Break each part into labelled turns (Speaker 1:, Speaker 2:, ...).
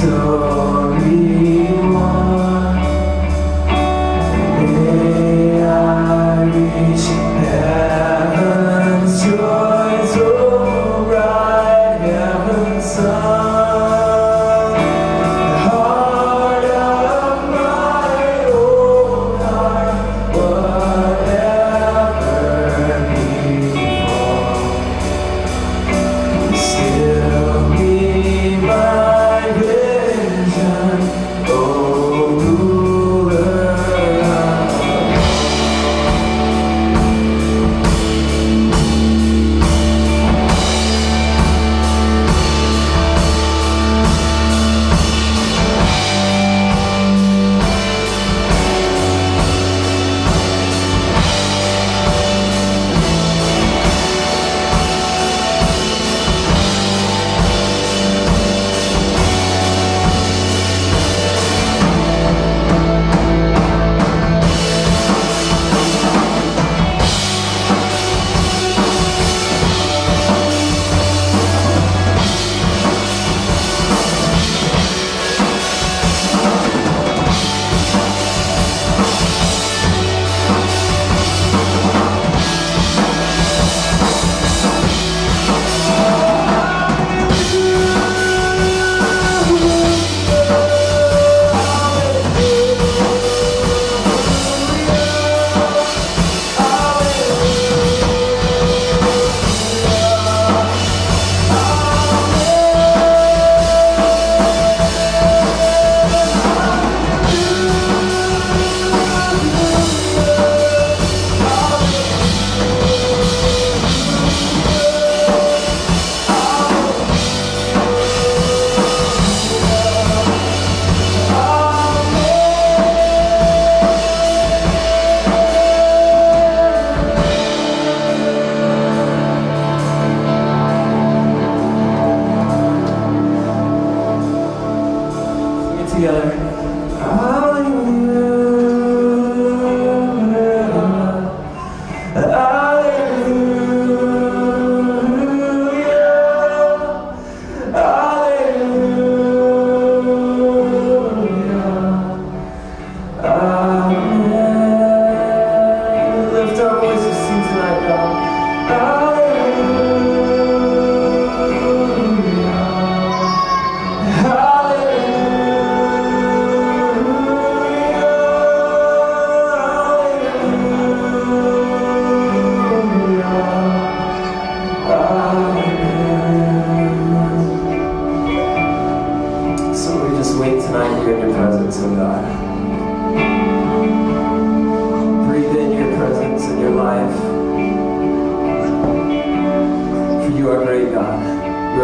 Speaker 1: So.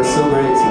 Speaker 1: So great.